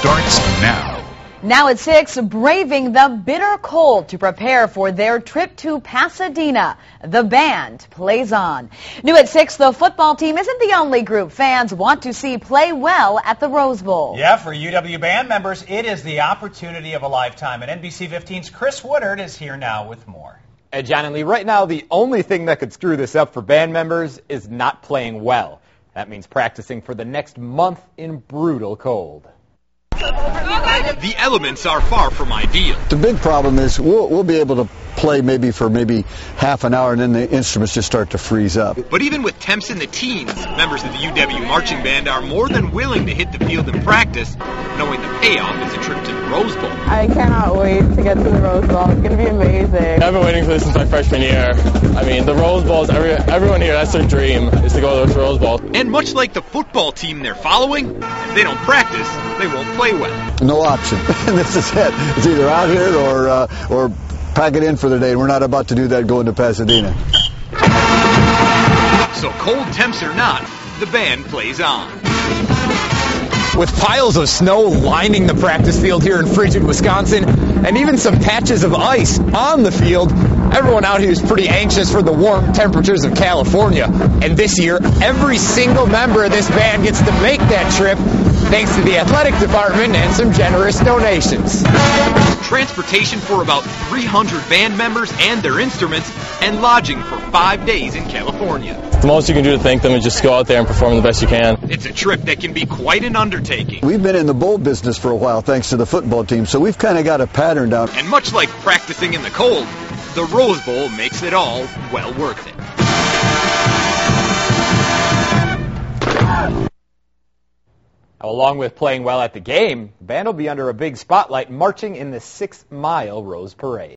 starts now. Now at 6, braving the bitter cold to prepare for their trip to Pasadena. The band plays on. New at 6, the football team isn't the only group fans want to see play well at the Rose Bowl. Yeah, for UW band members, it is the opportunity of a lifetime. And NBC 15's Chris Woodard is here now with more. And John and Leigh, right now, the only thing that could screw this up for band members is not playing well. That means practicing for the next month in brutal cold. The elements are far from ideal. The big problem is we'll, we'll be able to play maybe for maybe half an hour and then the instruments just start to freeze up. But even with temps in the teens, members of the UW Marching Band are more than willing to hit the field in practice, knowing the payoff is a trip to the Rose Bowl. I cannot wait to get to the Rose Bowl. It's going to be amazing. I've been waiting for this since my freshman year. I mean, the Rose Bowl is every, everyone here, that's their dream, is to go to the Rose Bowl. And much like the football team they're following, if they don't practice, they won't play well. No option. this is it. It's either out here or, uh, or pack it in for the day. We're not about to do that going to Pasadena. So cold temps or not, the band plays on. With piles of snow lining the practice field here in frigid Wisconsin, and even some patches of ice on the field, everyone out here is pretty anxious for the warm temperatures of California. And this year, every single member of this band gets to make that trip thanks to the athletic department and some generous donations. Transportation for about 300 band members and their instruments, and lodging for five days in California. The most you can do to thank them is just go out there and perform the best you can. It's a trip that can be quite an undertaking. We've been in the bowl business for a while thanks to the football team, so we've kind of got a pattern down. And much like practicing in the cold, the Rose Bowl makes it all well worth it. Along with playing well at the game, the band will be under a big spotlight marching in the six-mile Rose Parade.